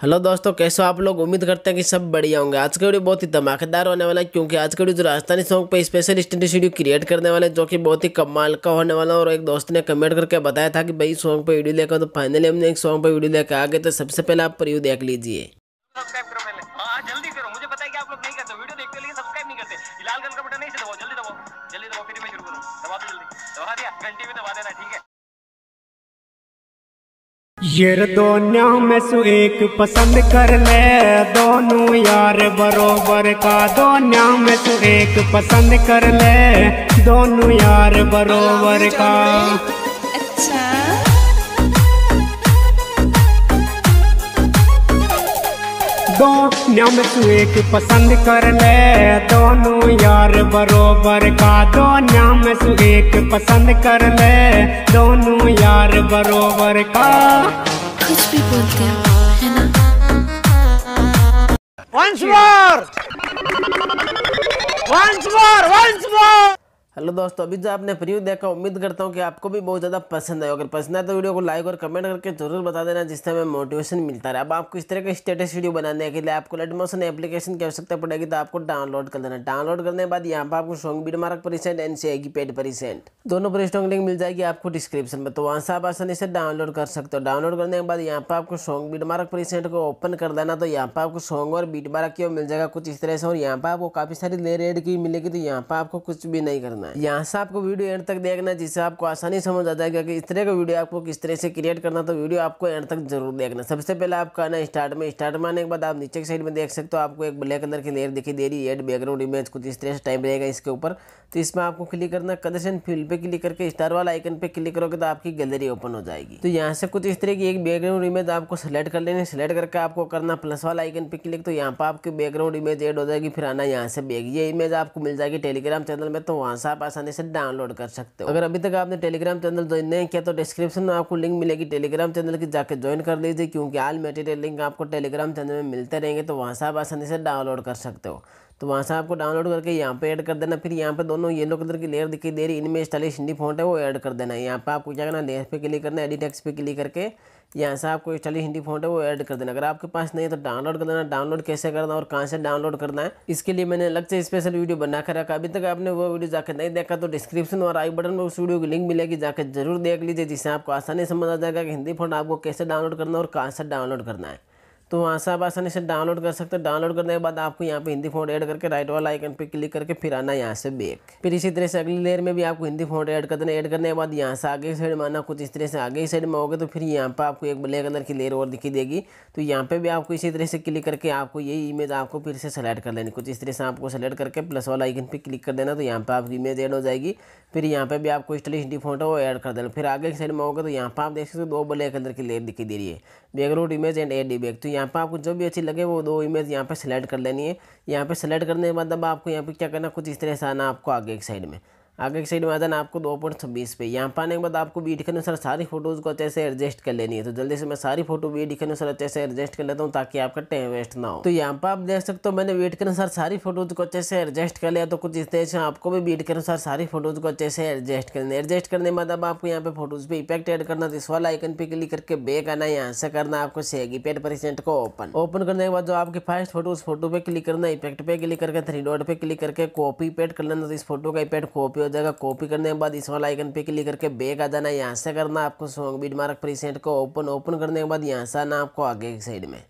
Hello दोस्तों, कैसे हो आप लोग? उम्मीद करते हैं कि सब बढ़िया होंगे। आज का वीडियो बहुत ही धमाकेदार होने वाला है, क्योंकि आज का वीडियो जो राजस्थानी सॉन्ग पे स्पेशल स्टैंडर्ड वीडियो क्रिएट करने वाले जो कि बहुत ही कमाल का होने वाला और एक दोस्त ने कमेंट करके बताया था कि भाई सॉन्ग पे वीडियो लेकर तो फाइनली हमने एक सॉन्ग पे वीडियो लेकर आ गए तो सबसे पहले आप प्रिव्यू देख लीजिए। हाँ है घंटी भी दबा देना, ठीक है? ये दोनों में सु एक पसंद कर ले। दोनों यार बरोबर का। दोनों में सु एक पसंद कर ले। दोनों यार बरोबर का। अच्छा। दोनों में सु एक पसंद कर ले। दोनों यार बरोबर का। दोनों में सु एक पसंद कर ले। दोनों यार बरोबर का कुछ भी बोलते हो है ना Once more! Once more! Once more! Hello दोस्तों, अभी जो आपने प्रिव्यू देखा, उम्मीद करता हूँ कि आपको भी बहुत ज़्यादा पसंद आए अगर पसंद आए तो वीडियो को लाइक और कमेंट करके ज़रूर बता देना, जिससे हमें मोटिवेशन मिलता रहे। अब आपको इस तरह के स्टेटस वीडियो बनाने के लिए आपको लेट मोशन एप्लीकेशन की आवश्यकता पड़ेगी तो आपको डाउनलोड कर देना। डाउनलोड करने के बाद यहाँ पर आपको सॉन्ग बीड मार्क परसेंट एन सी आएगी पेड परसेंट दोनों पर स्ट्रॉन्ग लिंक मिल जाएगी आपको डिस्क्रिप्शन में। तो वहाँ से आप आसानी से डाउनलोड कर सकते हो। डाउनलोड करने के बाद यहाँ पर आपको सॉन्ग बीड मार्क परसेंट को ओपन कर देना तो यहाँ पर आपको सॉन्ग और बीट मार्क की मिल जाएगा कुछ इस तरह से। और यहाँ पर आपको काफ़ी सारी लेयर एड की मिलेगी तो यहाँ पर आपको कुछ भी नहीं करना है। यहाँ से आपको वीडियो एंड तक देखना है जिससे आपको आसानी समझ आ जाएगा कि इस तरह का वीडियो आपको किस तरह से क्रिएट करना तो वीडियो आपको एंड तक ज़रूर देखना। सबसे पहले आपका आना स्टार्ट में। स्टार्ट में आने के बाद आप नीचे की साइड में देख सकते हो, आपको एक ब्लैक कलर की लेयर दिखाई दे रही है। एड बैकग्राउंड इमेज कुछ इस तरह से टाइप रहेगा इसके ऊपर। तो इसमें आपको क्लिक करना कदर्शन फिल पे क्लिक करके स्टार वाला आइकन पे क्लिक करोगे तो आपकी गैलरी ओपन हो जाएगी। तो यहाँ से कुछ इस तरह की एक बैकग्राउंड इमेज आपको सेलेक्ट कर लेनी सेलेक्ट करके आपको करना प्लस वाला आइकन पे क्लिक तो यहाँ पर आपकी बैकग्राउंड इमेज एड हो जाएगी। फिर आना यहाँ से बैग ये इमेज आपको मिल जाएगी टेलीग्राम चैनल में तो वहाँ से आप आसानी से डाउनलोड कर सकते हो। अगर अभी तक आपने टेलीग्राम चैनल ज्वाइन नहीं किया तो डिस्क्रिप्शन में आपको लिंक मिलेगी। टेलीग्राम चैनल की जाकर ज्वाइन कर लीजिए, क्योंकि आल मेटेरियल लिंक आपको टेलीग्राम चैनल में मिलते रहेंगे तो वहाँ से आप आसानी से डाउनलोड कर सकते हो। तो वहाँ से आपको डाउनलोड करके यहाँ पे ऐड कर देना। फिर यहाँ पे दोनों येलो कलर की लेयर दिखाई दे रही है। इनमें स्टाइलिश हिंदी फॉन्ट है, वो ऐड कर देना। है यहाँ पे आपको क्या करना लेयर पे क्लिक करना एडिट टेक्स्ट पे क्लिक करके यहाँ से आपको स्टाइलिश हिंदी फॉन्ट है, वो ऐड कर देना। अगर आपके पास नहीं है तो डाउनलोड कर देना। डाउनलोड कैसे करना और कहाँ से डाउनलोड करना है, इसके लिए मैंने अलग से स्पेशल वीडियो बना कर रखा अभी तक आपने वो वीडियो जाकर नहीं देखा तो डिस्क्रिप्शन और आई बटन में उस वीडियो की लिंक मिलेगी जाकर ज़रूर देख लीजिए, जिससे आपको आसानी समझ आ जाएगा कि हिंदी फॉन्ट आपको कैसे डाउनलोड करना और कहाँ से डाउनलोड करना है। तो वहाँ से आप आसानी से डाउनलोड कर सकते हो। डाउनलोड करने के बाद आपको यहाँ पे हिंदी फ़ोन ऐड करके राइट वाला आइकन पे क्लिक करके फिर आना यहाँ से बैक फिर इसी तरह से अगली लेयर में भी आपको हिंदी फ़ोन ऐड कर देना ऐड करने के बाद यहाँ से आगे साइड में आना, कुछ इस तरह से आगे साइड में होगे तो फिर यहाँ पर आपको एक ब्लैक कलर की लेयर और दिखी देगी। तो यहाँ पे भी आपको इसी तरह से क्लिक करके आपको यही इमेज आपको फिर से सेलेक्ट कर लेनी। कुछ इस तरह से आपको सेलेक्ट करके प्लस वाला आइकन पर क्लिक कर देना तो यहाँ पर आपकी इमेज ऐड हो जाएगी। फिर यहाँ पे भी आपको स्टाइलिश हिंदी फ़ोटो वो ऐड कर देना। फिर आगे साइड में होगा तो यहाँ पर आप देख सकते हो दो ब्लैक कलर की लेयर दिखी दे रही है। Background image and add back तो यहाँ पर आपको जो भी अच्छी लगे वो दो इमेज यहाँ पर सेलेक्ट कर लेनी है। यहाँ पर सेलेक्ट करने के बाद अब आपको यहाँ पर क्या करना, कुछ इस तरह से आना आपको आगे एक साइड में। आगे की साइड में आ जाना आपको दो पॉइंट छब्बीस पे। यहाँ पर आने के बाद आपको बीट के अनुसार सारी फ़ोटोज़ को अच्छे से एडजस्ट कर लेनी है। तो जल्दी से मैं सारी फ़ोटो बीट के अनुसार अच्छे से एडजस्ट कर लेता हूँ ताकि आपका टाइम वेस्ट ना हो। तो यहाँ पर आप देख सकते हो मैंने बीट के अनुसार सारी फ़ोटोज़ को अच्छे से एडजस्ट कर लिया। तो कुछ इस तरह से आपको भी बीट के अनुसार सारी फ़ोटोज़ को अच्छे से एडजस्ट करना एडजस्ट करने के बाद अब आपको यहाँ पे फ़ोटोज़ पे इफ़ेक्ट ऐड करना। तो इस वाला आइकन पे क्लिक करके बैक आना यहाँ से करना आपको सेगी पेड परसेंट को ओपन ओपन करने के बाद जो आपकी फ़र्स्ट फ़ोटो उस फ़ोटो पे क्लिक करना इफ़ेक्ट पे क्लिक करके थ्री डॉट पे क्लिक करके कॉपी पेड कर लेना। तो इस फ़ोटो का इफ़ेक्ट कॉपी हो जाएगा। कॉपी करने के बाद इस वाला आइकन पे क्लिक करके बैक आ जाना। यहाँ से करना आपको सॉन्ग बीट मार्क प्रीसेंट को ओपन ओपन करने के बाद यहाँ से आना आपको आगे की साइड में।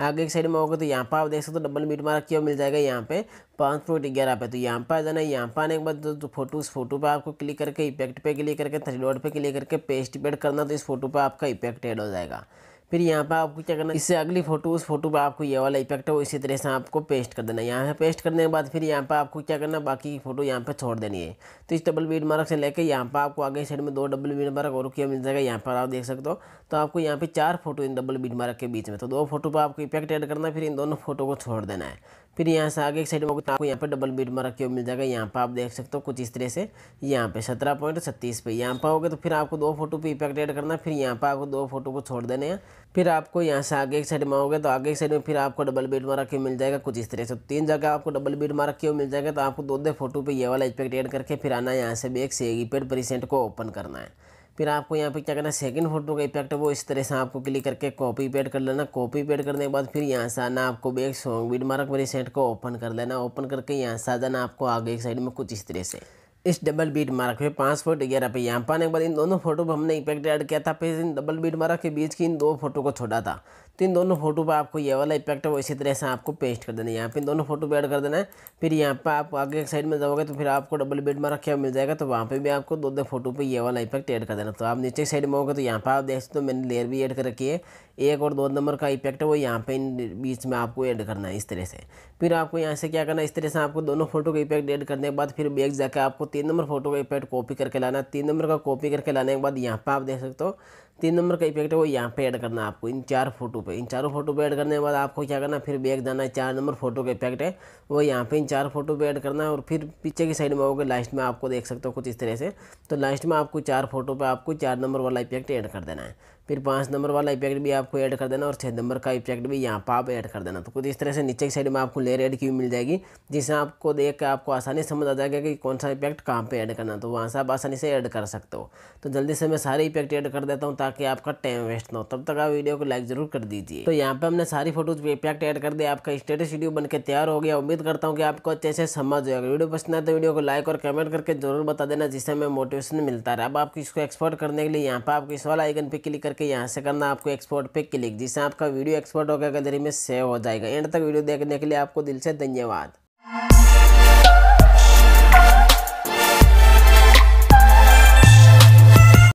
आगे की साइड में होगा तो यहाँ पर आप देख सकते हो डबल बीट मार्क किया मिल जाएगा यहाँ पे पाँच पॉइंट ग्यारह पे। तो यहाँ पर आ जाना है। यहाँ पर आने के बाद जो फ़ोटो, उस फ़ोटो पे आपको क्लिक करके इफ़ेक्ट पे क्लिक करके थ्री डॉट पे क्लिक करके पेस्ट पेड करना। तो इस फ़ोटो पे आपका इफ़ेक्ट एड हो जाएगा। फिर यहाँ पर आपको क्या करना इससे अगली फ़ोटो, उस फ़ोटो पर आपको ये वाला इफ़ेक्ट है, वो इसी तरह से आपको पेस्ट कर देना है। यहाँ पे पेस्ट करने के बाद फिर यहाँ पर आपको क्या करना बाकी की फ़ोटो यहाँ पर छोड़ देनी है। तो इस डबल बीड मार्क से लेकर यहाँ पर आपको आगे साइड में दो डबल बीड मार्क और किया मिल जाएगा, यहाँ पर आप देख सकते हो। तो आपको यहाँ पर चार फ़ोटो इन डबल बीड मार्क के बीच में। तो दो फ़ोटो पर आपको इफ़ेक्ट एड करना है, फिर इन दोनों फ़ोटो को छोड़ देना है। फिर यहाँ से आगे एक साइड में आपको यहाँ पे डबल बीट मार्क क्यों मिल जाएगा। यहाँ पे आप देख सकते हो कुछ इस तरह से यहाँ पे सत्रह पॉइंट छत्तीस पे। यहाँ पे होगे तो फिर आपको दो फ़ोटो पे इफ़ेक्ट ऐड करना फिर यहाँ पे आपको दो फ़ोटो को छोड़ देने हैं। फिर आपको यहाँ से आगे एक साइड में आओगे तो आगे एक साइड में फिर आपको डबल बीट मार्क क्यों मिल जाएगा कुछ इस तरह से। तीन जगह आपको डबल बीट मार्क क्यों मिल जाएगा। तो आपको दो दो फ़ोटो पर ये वाला इफ़ेक्ट ऐड करके फिर आना यहाँ से भी एक से पेड को ओपन करना है। फिर आपको यहाँ पे क्या करना है? सेकंड फ़ोटो का इफ़ेक्ट है, वो इस तरह से आपको क्लिक करके कॉपी पेड कर लेना। कॉपी पेड करने के बाद फिर यहाँ से आना आपको एक सॉन्ग बीट मार्क मेरी सेट को ओपन कर लेना। ओपन करके यहाँ से आ जाना आपको आगे एक साइड में कुछ इस तरह से। इस डबल बीट मार्क पे पाँच फुट ग्यारह पे यहाँ पाने के बाद इन दोनों फ़ोटो पर हमने इफ़ेक्ट ऐड किया था। फिर इन डबल बीट मार्क के बीच की इन दो फ़ोटो को छोड़ा था। तो इन दोनों फ़ोटो पर आपको ये वाला इफ़ेक्ट है, वो इसी तरह से आपको पेस्ट कर देना है। यहाँ पे इन दोनों फ़ोटो पे ऐड कर देना है। फिर यहाँ पे आप आगे एक साइड में जाओगे तो फिर आपको डबल बेड मार्क क्या मिल जाएगा तो वहाँ पे भी आपको दो दो फ़ोटो पे ये वाला इफ़ेक्ट ऐड कर देना। तो आप नीचे साइड में होगे तो यहाँ पर आप देख सकते हो मैंने लेयर भी ऐड कर रखी है। एक और दो नंबर का इफ़ेक्ट है, वो यहाँ पे इन बीच में आपको ऐड करना है इस तरह से। फिर आपको यहाँ से क्या करना है, इस तरह से आपको दोनों फ़ोटो का इफ़ेक्ट ऐड करने के बाद फिर बैग जाकर आपको तीन नंबर फ़ोटो का इफ़ेक्ट कॉपी करके लाना तीन नंबर का कॉपी करके लाने के बाद यहाँ पे आप देख सकते हो तीन नंबर का इफ़ेक्ट है, वो यहाँ पे ऐड करना है आपको, इन चार फ़ोटो पे। इन चारों फ़ोटो पे ऐड करने के बाद आपको क्या करना फिर बैग जाना है, चार नंबर फ़ोटो का इफ़ेक्ट है, वो यहाँ पे इन चार फ़ोटो पे ऐड करना है और फिर पीछे की साइड में आओगे लास्ट में आपको देख सकते हो कुछ इस तरह से। तो लास्ट में आपको चार फ़ोटो पर आपको चार नंबर वाला इफ़ेक्ट ऐड कर देना है। फिर पाँच नंबर वाला इफ़ेक्ट भी आपको ऐड कर देना और छः नंबर का इफ़ेक्ट भी यहाँ पर आप ऐड कर देना। तो कुछ इस तरह से नीचे की साइड में आपको लेयर ऐड की मिल जाएगी जिससे आपको देख के आपको आसानी समझ आ जाएगा कि कौन सा इफ़ेक्ट कहाँ पे ऐड करना तो वहाँ से आप आसानी से ऐड कर सकते हो। तो जल्दी से मैं सारे इफ़ेक्ट ऐड कर देता हूँ ताकि आपका टाइम वेस्ट ना हो। तब तक आप वीडियो को लाइक ज़रूर कर दीजिए। तो यहाँ पे हमने सारी फ़ोटोज़ इफ़ेक्ट ऐड कर दिया आपका स्टेटस वीडियो बन के तैयार हो गया। उम्मीद करता हूँ कि आपको अच्छे से समझ जाएगा। वीडियो पसंद आए तो वीडियो को लाइक और कमेंट करके ज़रूर बता देना, जिससे हमें मोटिवेशन मिलता है अब आपको इसको एक्सपोर्ट करने के लिए यहाँ पे आपको इस वाला आइकन पर क्लिक करके यहाँ से करना, आपको एक्सपोर्ट पे क्लिक जिससे आपका वीडियो एक्सपोर्ट होकर गैलरी में सेव हो जाएगा। एंड तक वीडियो देखने के लिए आपको दिल से धन्यवाद।